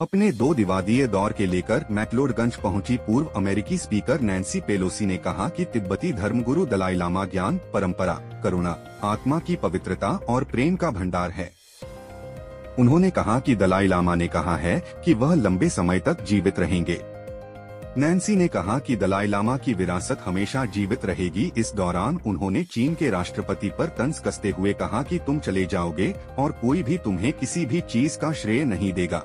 अपने दो दिवादीय दौर के लेकर मैकलोडगंज पहुँची पूर्व अमेरिकी स्पीकर नैन्सी पेलोसी ने कहा कि तिब्बती धर्मगुरु दलाई लामा ज्ञान, परंपरा, करुणा, आत्मा की पवित्रता और प्रेम का भंडार है। उन्होंने कहा कि दलाई लामा ने कहा है कि वह लंबे समय तक जीवित रहेंगे। नैन्सी ने कहा कि दलाई लामा की विरासत हमेशा जीवित रहेगी। इस दौरान उन्होंने चीन के राष्ट्रपति पर तंज कसते हुए कहा कि तुम चले जाओगे और कोई भी तुम्हें किसी भी चीज़ का श्रेय नहीं देगा।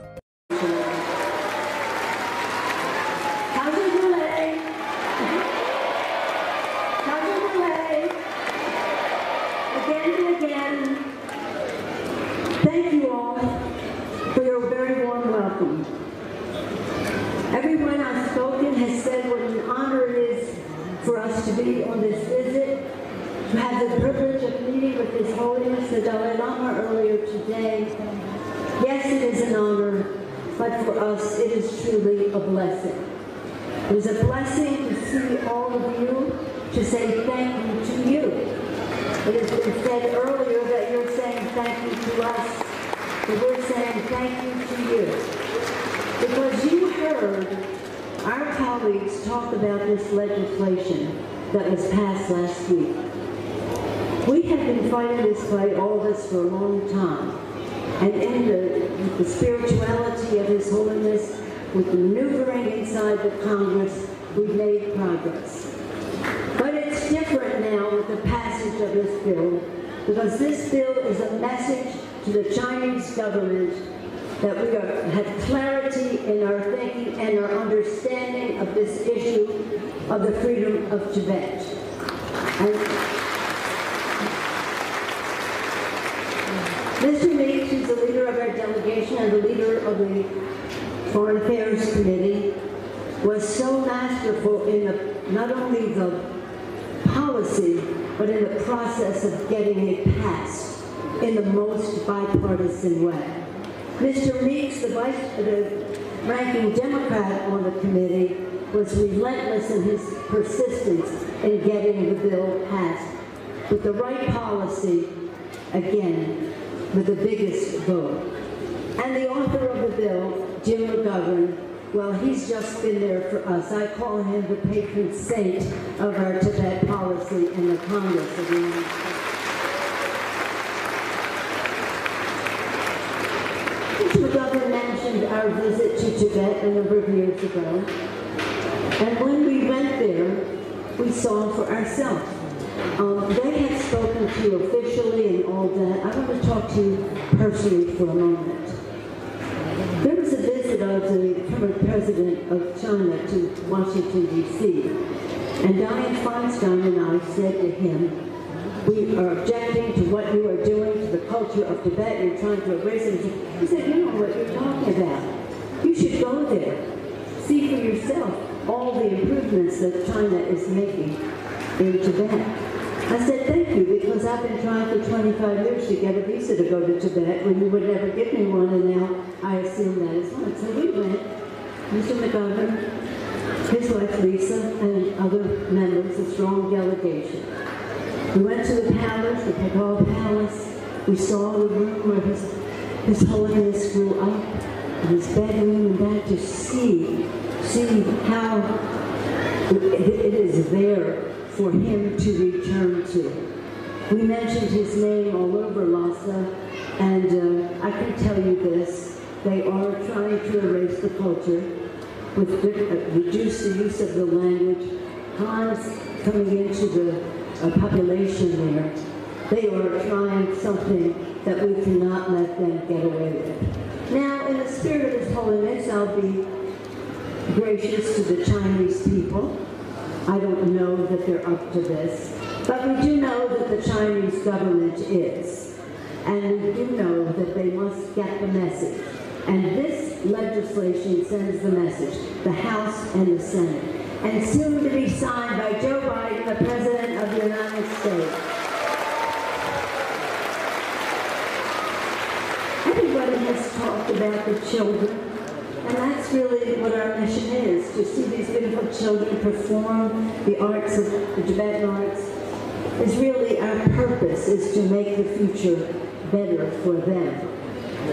Be on this visit, to have the privilege of meeting with His Holiness the Dalai Lama earlier today. Yes, it is an honor, but for us it is truly a blessing. It is a blessing to see all of you, to say thank you to you. It has been said earlier that you're saying thank you to us, but we're saying thank you to you. Because you heard our colleagues talk about this legislation that was passed last week. We have been fighting this fight, all of us, for a long time. And in the, the spirituality of His Holiness, with maneuvering inside the Congress, we've made progress. But it's different now with the passage of this bill, because this bill is a message to the Chinese government that we are, have clarity in our thinking and our understanding of this issue of the freedom of Tibet. And Mr. Meeks, who's the leader of our delegation and the leader of the Foreign Affairs Committee, was so masterful in the, not only the policy, but in the process of getting it passed in the most bipartisan way. Mr. Meeks, the vice, the ranking Democrat on the committee, was relentless in his persistence in getting the bill passed. With the right policy, again, with the biggest vote. And the author of the bill, Jim McGovern, well, he's just been there for us. I call him the patron saint of our Tibet policy in the Congress of the United States. Mr. McGovern mentioned our visit to Tibet a number of years ago. And when we went there, we saw for ourselves. Um, they had spoken to you officially and all that. I want to talk to you personally for a moment. There was a visit of the current president of China to Washington, D.C. And Dianne Feinstein and I said to him, we are objecting to what you are doing to the culture of Tibet. You're trying to erase it. He said, you know what you're talking about. You should go there. See for yourself all the improvements that China is making in Tibet. I said, thank you, because I've been trying for 25 years to get a visa to go to Tibet when you would never give me one, and now I assume that is one. So we went, Mr. McGovern, his wife Lisa, and other members, a strong delegation. We went to the palace, the Potala Palace. We saw the room where his, his Holiness grew up, his bedroom, and that to see, see how it, is there for him to return to. We mentioned his name all over Lhasa, and uh, I can tell you this, they are trying to erase the culture, with uh, reduce the use of the language, Hans coming into the uh, population there. They are trying something that we cannot let them get away with. Now, in the spirit of His Holiness, I'll be gracious to the Chinese people. I don't know that they're up to this, but we do know that the Chinese government is. And we do know that they must get the message. And this legislation sends the message, the House and the Senate. And soon to be signed by Joe Biden, the President of the United States. Everybody has talked about the children, and that's really what our mission is, to see these beautiful children perform the arts of the Tibetan arts. Is really our purpose is to make the future better for them.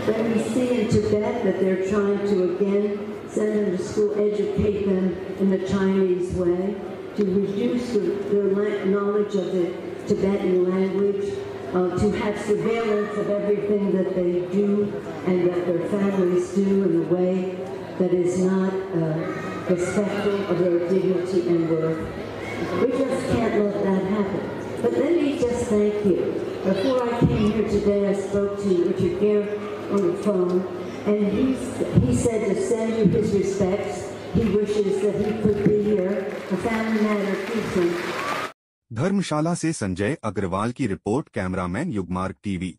When we see in Tibet that they're trying to again send them to school, educate them in the Chinese way, to reduce the, their knowledge of the Tibetan language, uh, to have surveillance of everything that they do and that their families do in a way that is not uh, respectful of their dignity and worth. We just can't let that happen. But let me just thank you. Before I came here today, I spoke to Richard Gere on the phone, and he, he said to send you his respects. He wishes that he could be here. The family matter keeps him. धर्मशाला से संजय अग्रवाल की report cameraman Yugmarg TV.